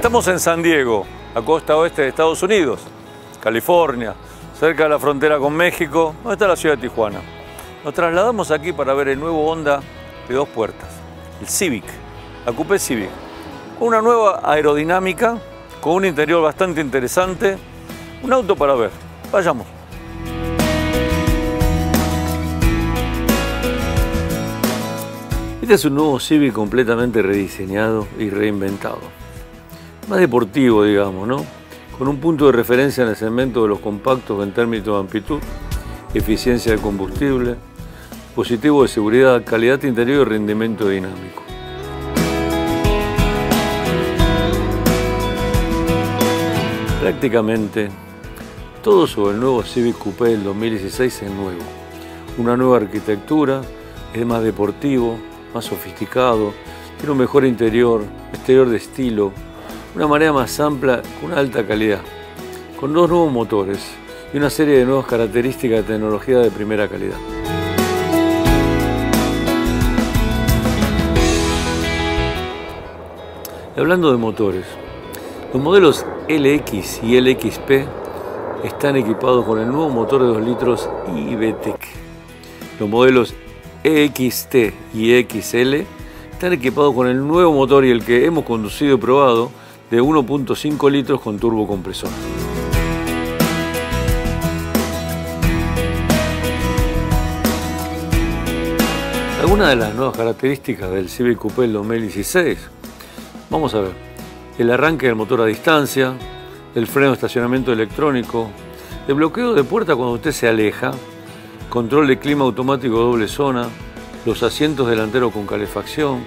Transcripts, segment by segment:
Estamos en San Diego, a costa oeste de Estados Unidos, California, cerca de la frontera con México, donde está la ciudad de Tijuana. Nos trasladamos aquí para ver el nuevo Honda de dos puertas, el Civic, la Coupé Civic, una nueva aerodinámica, con un interior bastante interesante, un auto para ver. Vayamos. Este es un nuevo Civic completamente rediseñado y reinventado más deportivo, digamos, ¿no? Con un punto de referencia en el segmento de los compactos en términos de amplitud, eficiencia de combustible, positivo de seguridad, calidad interior y rendimiento dinámico. Prácticamente todo sobre el nuevo Civic Coupé del 2016 es nuevo. Una nueva arquitectura, es más deportivo, más sofisticado, tiene un mejor interior, exterior de estilo, una marea más amplia con alta calidad, con dos nuevos motores y una serie de nuevas características de tecnología de primera calidad. hablando de motores, los modelos LX y LXP están equipados con el nuevo motor de 2 litros IBTEC. Los modelos EXT y XL están equipados con el nuevo motor y el que hemos conducido y probado de 1.5 litros con turbocompresor. Algunas de las nuevas características del Civic Coupé 2016. Vamos a ver. El arranque del motor a distancia, el freno de estacionamiento electrónico, el bloqueo de puerta cuando usted se aleja, control de clima automático doble zona, los asientos delanteros con calefacción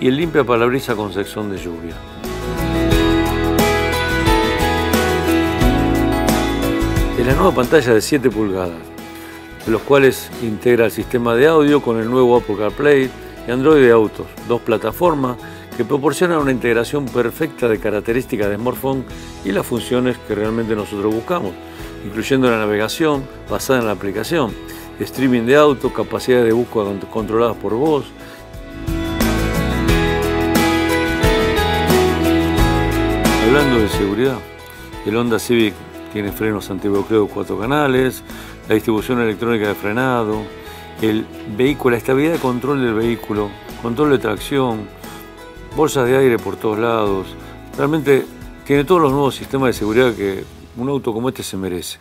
y el limpia parabrisa con sección de lluvia. En la nueva pantalla de 7 pulgadas, los cuales integra el sistema de audio con el nuevo Apple CarPlay y Android de Autos, dos plataformas que proporcionan una integración perfecta de características de smartphone y las funciones que realmente nosotros buscamos, incluyendo la navegación basada en la aplicación, streaming de auto, capacidades de búsqueda controladas por voz. Hablando de seguridad, el Honda Civic tiene frenos antibloqueo cuatro canales, la distribución electrónica de frenado, el vehículo, la estabilidad de control del vehículo, control de tracción, bolsas de aire por todos lados. Realmente tiene todos los nuevos sistemas de seguridad que un auto como este se merece.